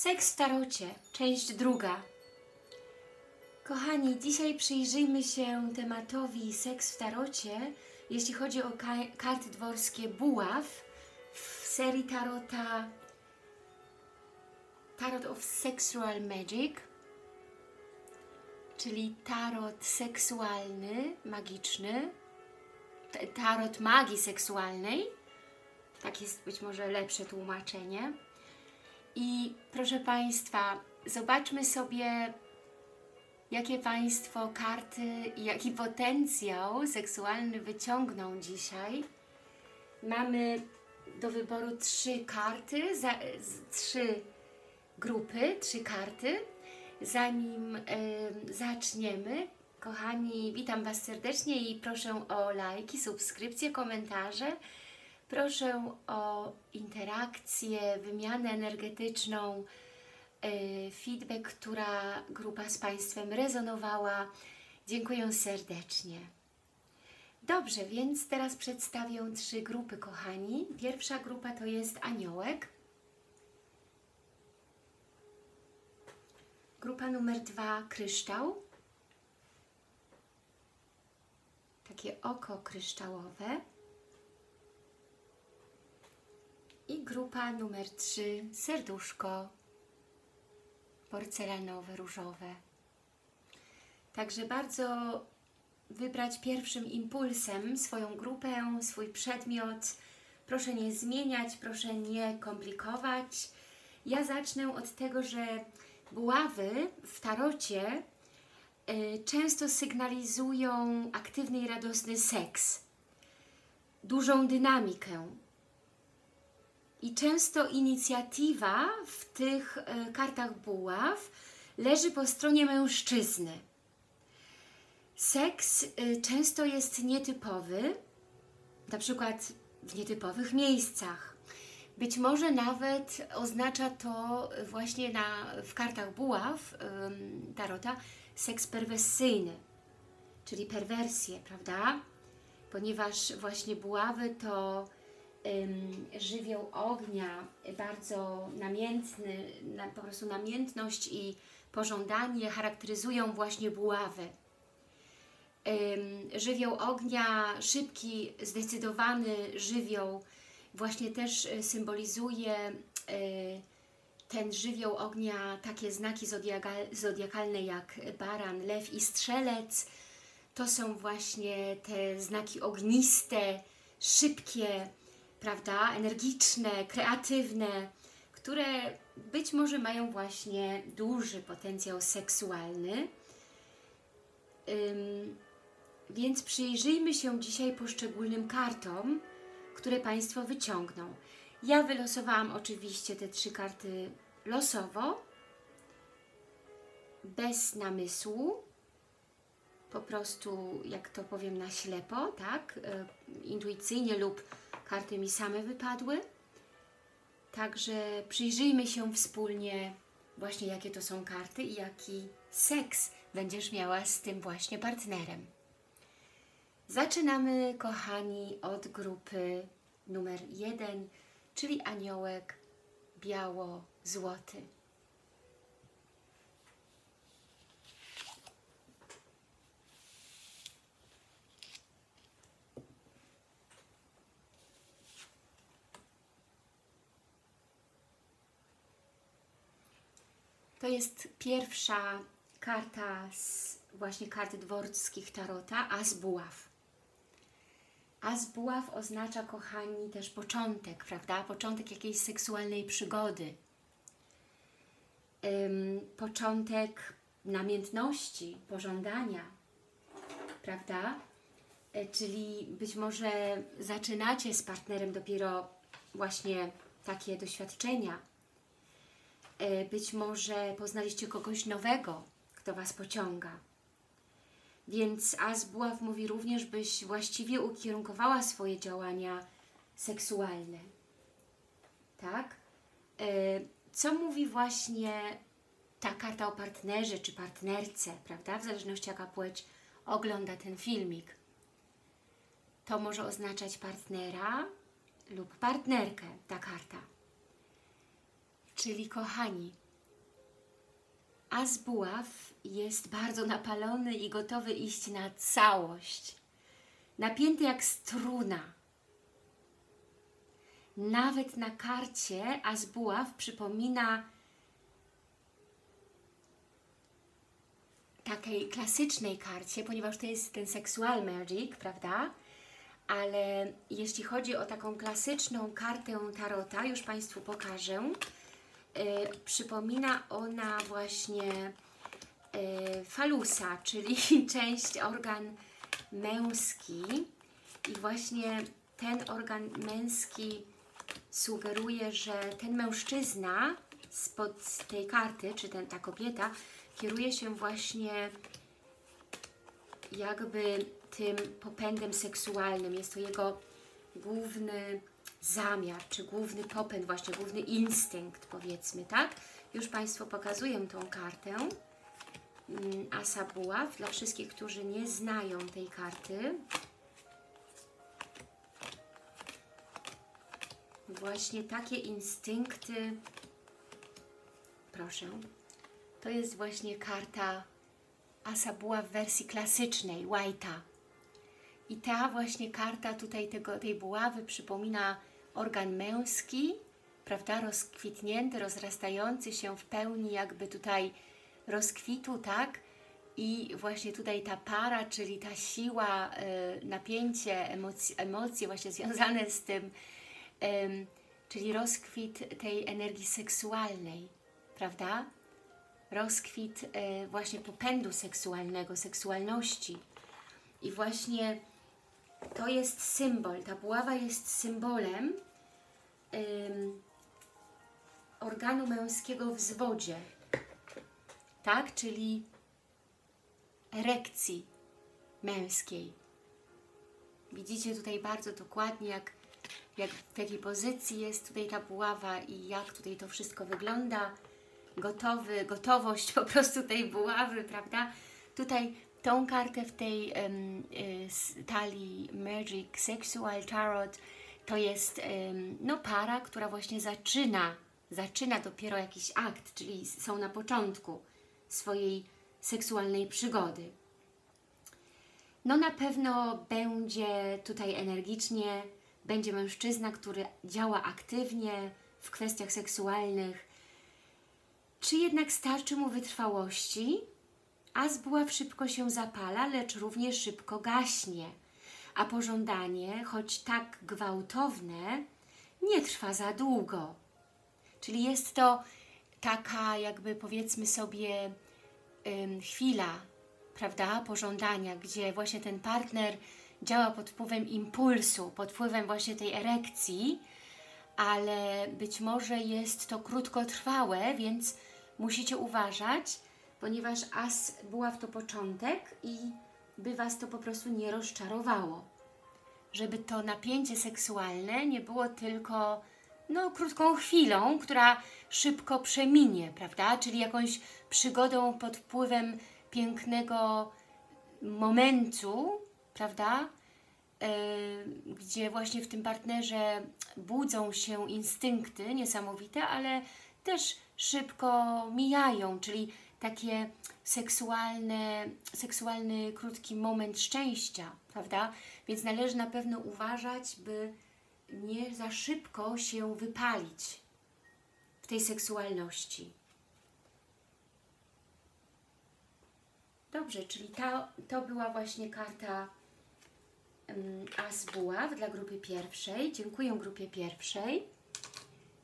Seks w tarocie, część druga. Kochani, dzisiaj przyjrzyjmy się tematowi seks w tarocie, jeśli chodzi o ka karty dworskie Buław w serii tarota Tarot of Sexual Magic, czyli tarot seksualny, magiczny, tarot magii seksualnej, tak jest być może lepsze tłumaczenie. I proszę Państwa, zobaczmy sobie, jakie Państwo karty i jaki potencjał seksualny wyciągną dzisiaj. Mamy do wyboru trzy karty, za, trzy grupy, trzy karty. Zanim y, zaczniemy, kochani, witam Was serdecznie i proszę o lajki, subskrypcje, komentarze. Proszę o interakcję, wymianę energetyczną, yy, feedback, która grupa z Państwem rezonowała. Dziękuję serdecznie. Dobrze, więc teraz przedstawię trzy grupy, kochani. Pierwsza grupa to jest aniołek. Grupa numer dwa kryształ. Takie oko kryształowe. I grupa numer 3, serduszko porcelanowe, różowe. Także bardzo wybrać pierwszym impulsem swoją grupę, swój przedmiot. Proszę nie zmieniać, proszę nie komplikować. Ja zacznę od tego, że buławy w tarocie y, często sygnalizują aktywny i radosny seks, dużą dynamikę, i często inicjatywa w tych e, kartach buław leży po stronie mężczyzny. Seks e, często jest nietypowy, na przykład w nietypowych miejscach. Być może nawet oznacza to właśnie na, w kartach buław tarota seks perwersyjny, czyli perwersję, prawda? Ponieważ właśnie buławy to żywioł ognia, bardzo namiętny, po prostu namiętność i pożądanie charakteryzują właśnie buławy. Żywioł ognia, szybki, zdecydowany żywioł, właśnie też e, symbolizuje e, ten żywioł ognia takie znaki zodiakalne jak baran, lew i strzelec. To są właśnie te znaki ogniste, szybkie, prawda, energiczne, kreatywne, które być może mają właśnie duży potencjał seksualny. Ym, więc przyjrzyjmy się dzisiaj poszczególnym kartom, które Państwo wyciągną. Ja wylosowałam oczywiście te trzy karty losowo, bez namysłu, po prostu, jak to powiem, na ślepo, tak, e, intuicyjnie lub karty mi same wypadły. Także przyjrzyjmy się wspólnie właśnie jakie to są karty i jaki seks będziesz miała z tym właśnie partnerem. Zaczynamy, kochani, od grupy numer jeden, czyli aniołek biało-złoty. To jest pierwsza karta z właśnie karty dworskich Tarota, As Buław. As Buław oznacza, kochani, też początek, prawda? Początek jakiejś seksualnej przygody. Ym, początek namiętności, pożądania, prawda? E, czyli być może zaczynacie z partnerem dopiero właśnie takie doświadczenia, być może poznaliście kogoś nowego, kto Was pociąga. Więc Asbuław mówi również, byś właściwie ukierunkowała swoje działania seksualne. Tak? E, co mówi właśnie ta karta o partnerze czy partnerce, prawda? W zależności jaka płeć ogląda ten filmik. To może oznaczać partnera lub partnerkę, ta karta. Czyli kochani, As buław jest bardzo napalony i gotowy iść na całość. Napięty jak struna. Nawet na karcie As buław przypomina takiej klasycznej karcie, ponieważ to jest ten sexual magic, prawda? Ale jeśli chodzi o taką klasyczną kartę Tarota, już Państwu pokażę, przypomina ona właśnie yy, falusa, czyli część organ męski i właśnie ten organ męski sugeruje, że ten mężczyzna spod tej karty, czy ten, ta kobieta, kieruje się właśnie jakby tym popędem seksualnym. Jest to jego główny zamiar, czy główny popęd, właśnie główny instynkt, powiedzmy, tak? Już Państwu pokazuję tą kartę mm, Asa Buław. Dla wszystkich, którzy nie znają tej karty, właśnie takie instynkty, proszę, to jest właśnie karta Asa Buław w wersji klasycznej, White'a. I ta właśnie karta tutaj tego, tej buławy przypomina organ męski, prawda, rozkwitnięty, rozrastający się w pełni jakby tutaj rozkwitu, tak? I właśnie tutaj ta para, czyli ta siła, y, napięcie, emocje, emocje właśnie związane z tym, czyli rozkwit tej energii seksualnej, prawda? Rozkwit y, właśnie popędu seksualnego, seksualności. I właśnie to jest symbol, ta buława jest symbolem ym, organu męskiego w zwodzie, tak, czyli erekcji męskiej. Widzicie tutaj bardzo dokładnie, jak, jak w jakiej pozycji jest tutaj ta buława i jak tutaj to wszystko wygląda. Gotowy, gotowość po prostu tej buławy, prawda? Tutaj tą kartę w tej um, y, talii Magic Sexual Tarot to jest um, no, para, która właśnie zaczyna, zaczyna dopiero jakiś akt, czyli są na początku swojej seksualnej przygody. No na pewno będzie tutaj energicznie, będzie mężczyzna, który działa aktywnie w kwestiach seksualnych. Czy jednak starczy mu wytrwałości? A zbuław szybko się zapala, lecz równie szybko gaśnie, a pożądanie, choć tak gwałtowne, nie trwa za długo. Czyli jest to taka jakby powiedzmy sobie ym, chwila, prawda, pożądania, gdzie właśnie ten partner działa pod wpływem impulsu, pod wpływem właśnie tej erekcji, ale być może jest to krótkotrwałe, więc musicie uważać, ponieważ as była w to początek i by Was to po prostu nie rozczarowało. Żeby to napięcie seksualne nie było tylko no, krótką chwilą, która szybko przeminie, prawda? Czyli jakąś przygodą pod wpływem pięknego momentu, prawda? Yy, gdzie właśnie w tym partnerze budzą się instynkty niesamowite, ale też szybko mijają, czyli takie seksualne, seksualny, krótki moment szczęścia, prawda? Więc należy na pewno uważać, by nie za szybko się wypalić w tej seksualności. Dobrze, czyli to, to była właśnie karta um, As Buław dla grupy pierwszej. Dziękuję grupie pierwszej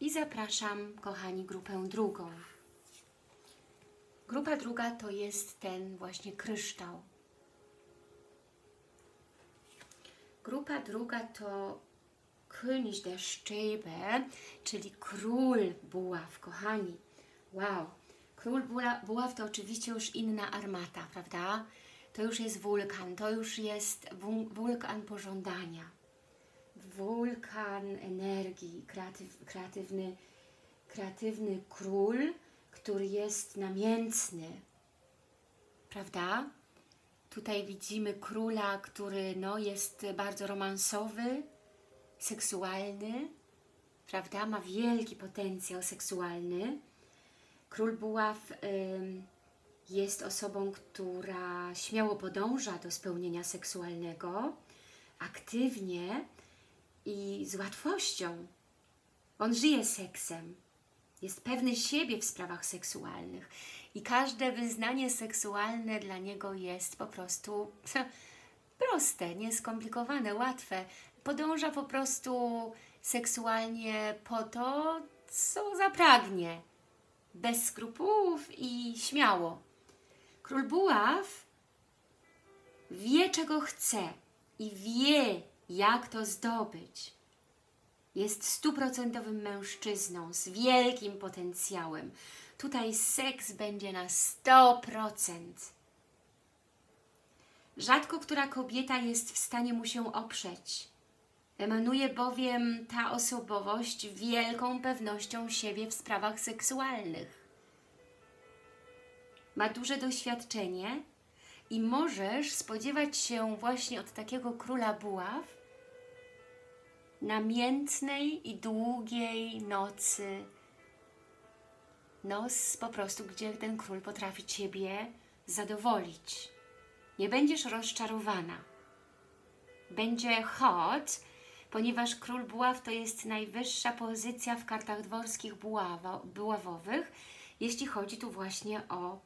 i zapraszam, kochani, grupę drugą. Grupa druga to jest ten właśnie kryształ. Grupa druga to König der Stäbe, czyli król buław, kochani. Wow! Król buław to oczywiście już inna armata, prawda? To już jest wulkan, to już jest wulkan pożądania. Wulkan energii, kreatyw, kreatywny, kreatywny król, który jest namiętny, prawda? Tutaj widzimy króla, który no, jest bardzo romansowy, seksualny, prawda? Ma wielki potencjał seksualny. Król Buław jest osobą, która śmiało podąża do spełnienia seksualnego, aktywnie i z łatwością. On żyje seksem, jest pewny siebie w sprawach seksualnych i każde wyznanie seksualne dla niego jest po prostu proste, nieskomplikowane, łatwe. Podąża po prostu seksualnie po to, co zapragnie. Bez skrupułów i śmiało. Król Buław wie, czego chce i wie, jak to zdobyć. Jest stuprocentowym mężczyzną z wielkim potencjałem. Tutaj seks będzie na 100%. Rzadko która kobieta jest w stanie mu się oprzeć. Emanuje bowiem ta osobowość wielką pewnością siebie w sprawach seksualnych. Ma duże doświadczenie i możesz spodziewać się właśnie od takiego króla buław namiętnej i długiej nocy. Noc po prostu, gdzie ten król potrafi Ciebie zadowolić. Nie będziesz rozczarowana. Będzie hot, ponieważ król buław to jest najwyższa pozycja w kartach dworskich buławo, buławowych, jeśli chodzi tu właśnie o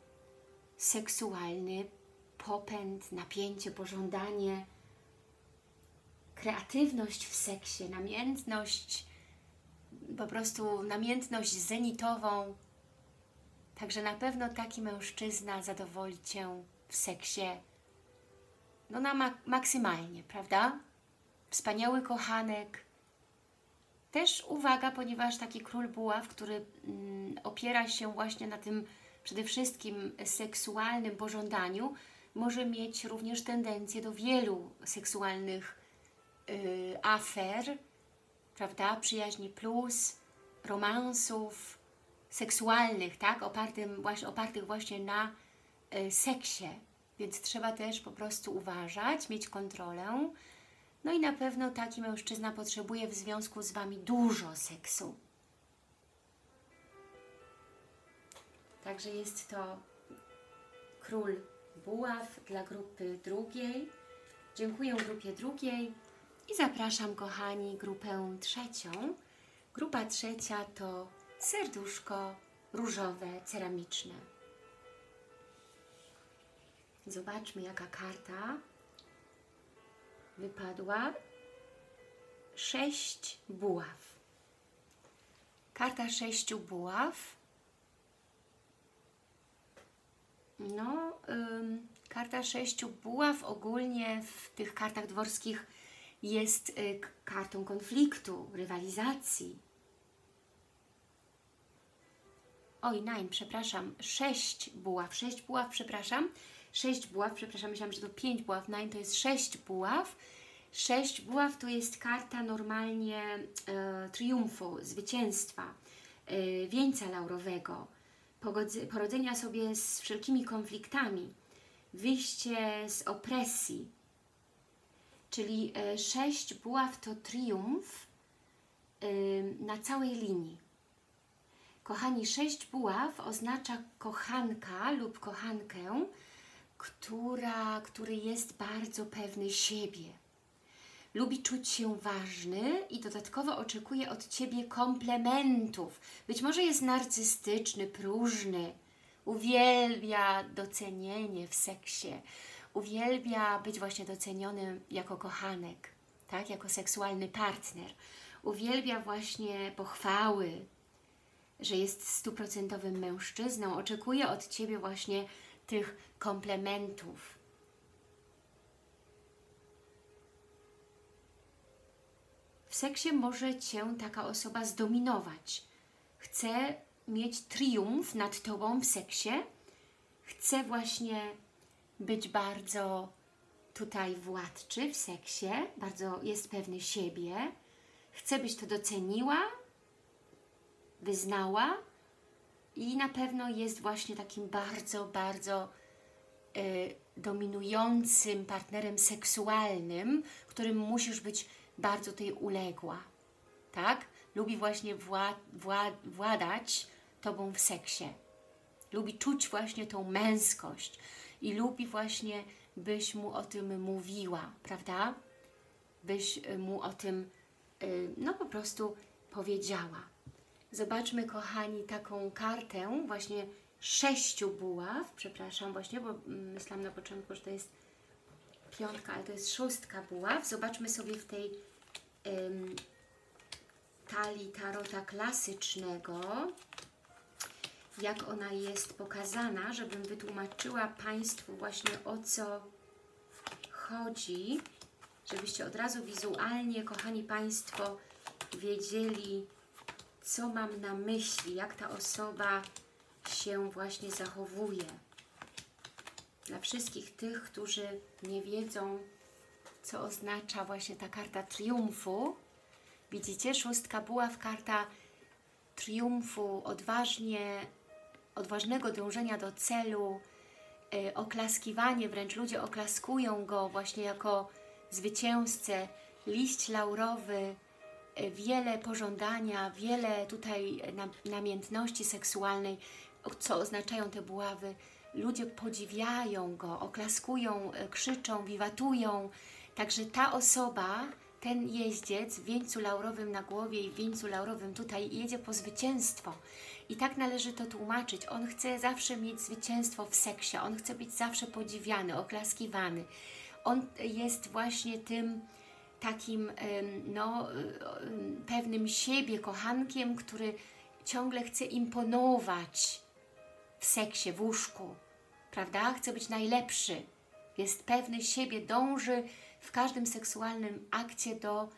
seksualny popęd, napięcie, pożądanie, kreatywność w seksie, namiętność, po prostu namiętność zenitową. Także na pewno taki mężczyzna zadowoli Cię w seksie no na mak maksymalnie, prawda? Wspaniały kochanek. Też uwaga, ponieważ taki król buław, który mm, opiera się właśnie na tym przede wszystkim seksualnym pożądaniu, może mieć również tendencję do wielu seksualnych y, afer, prawda? Przyjaźni plus, romansów seksualnych, tak? Właśnie, opartych właśnie na y, seksie. Więc trzeba też po prostu uważać, mieć kontrolę. No i na pewno taki mężczyzna potrzebuje w związku z Wami dużo seksu. Także jest to król buław dla grupy drugiej. Dziękuję grupie drugiej i zapraszam, kochani, grupę trzecią. Grupa trzecia to serduszko różowe, ceramiczne. Zobaczmy, jaka karta wypadła. Sześć buław. Karta sześciu buław. No, ym, karta sześciu buław ogólnie w tych kartach dworskich jest y, kartą konfliktu, rywalizacji. Oj, nein, przepraszam, sześć buław, sześć buław, przepraszam, sześć buław, przepraszam, myślałam, że to pięć buław, nein, to jest sześć buław. Sześć buław to jest karta normalnie e, triumfu, zwycięstwa, e, wieńca laurowego, porodzenia sobie z wszelkimi konfliktami, wyjście z opresji, czyli e, sześć buław to triumf e, na całej linii. Kochani, sześć buław oznacza kochanka lub kochankę, która, który jest bardzo pewny siebie. Lubi czuć się ważny i dodatkowo oczekuje od Ciebie komplementów. Być może jest narcystyczny, próżny, uwielbia docenienie w seksie, uwielbia być właśnie docenionym jako kochanek, tak, jako seksualny partner. Uwielbia właśnie pochwały, że jest stuprocentowym mężczyzną, oczekuje od Ciebie właśnie tych komplementów. W seksie może Cię taka osoba zdominować. Chce mieć triumf nad Tobą w seksie, chce właśnie być bardzo tutaj władczy w seksie, bardzo jest pewny siebie, chce byś to doceniła, wyznała i na pewno jest właśnie takim bardzo, bardzo y, dominującym partnerem seksualnym, którym musisz być bardzo tej uległa, tak? Lubi właśnie wła wła władać Tobą w seksie. Lubi czuć właśnie tą męskość i lubi właśnie, byś mu o tym mówiła, prawda? Byś y, mu o tym, y, no po prostu powiedziała. Zobaczmy, kochani, taką kartę właśnie sześciu buław, przepraszam właśnie, bo mm, myślałam na początku, że to jest piątka, ale to jest szóstka buław. Zobaczmy sobie w tej ym, talii tarota klasycznego, jak ona jest pokazana, żebym wytłumaczyła Państwu właśnie o co chodzi, żebyście od razu wizualnie, kochani Państwo, wiedzieli, co mam na myśli, jak ta osoba się właśnie zachowuje. Dla wszystkich tych, którzy nie wiedzą, co oznacza właśnie ta karta triumfu, widzicie, szóstka buław, karta triumfu, odważnie, odważnego dążenia do celu, y, oklaskiwanie, wręcz ludzie oklaskują go właśnie jako zwycięzcę, liść laurowy, y, wiele pożądania, wiele tutaj nam, namiętności seksualnej, co oznaczają te buławy. Ludzie podziwiają go, oklaskują, y, krzyczą, wiwatują. Także ta osoba, ten jeździec w wieńcu laurowym na głowie i w wieńcu laurowym tutaj jedzie po zwycięstwo. I tak należy to tłumaczyć. On chce zawsze mieć zwycięstwo w seksie, on chce być zawsze podziwiany, oklaskiwany. On jest właśnie tym takim no, pewnym siebie kochankiem, który ciągle chce imponować w seksie, w łóżku, prawda? Chce być najlepszy, jest pewny siebie, dąży w każdym seksualnym akcie do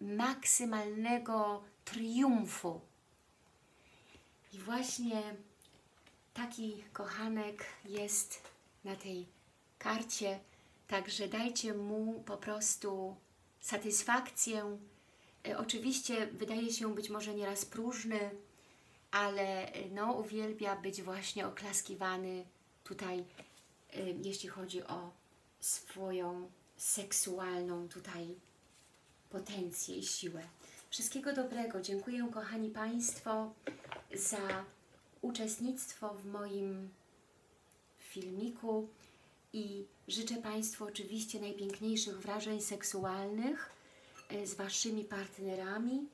maksymalnego triumfu. I właśnie taki kochanek jest na tej karcie, także dajcie mu po prostu satysfakcję. E, oczywiście wydaje się być może nieraz próżny, ale e, no, uwielbia być właśnie oklaskiwany tutaj, e, jeśli chodzi o swoją seksualną tutaj potencję i siłę. Wszystkiego dobrego. Dziękuję kochani Państwo za uczestnictwo w moim filmiku i życzę Państwu oczywiście najpiękniejszych wrażeń seksualnych e, z Waszymi partnerami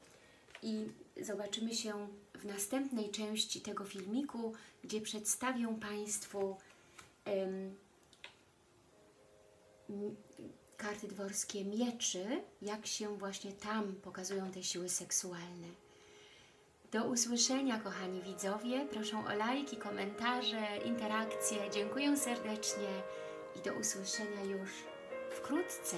i zobaczymy się w następnej części tego filmiku, gdzie przedstawię Państwu um, karty dworskie mieczy, jak się właśnie tam pokazują te siły seksualne. Do usłyszenia, kochani widzowie. Proszę o lajki, komentarze, interakcje. Dziękuję serdecznie i do usłyszenia już wkrótce.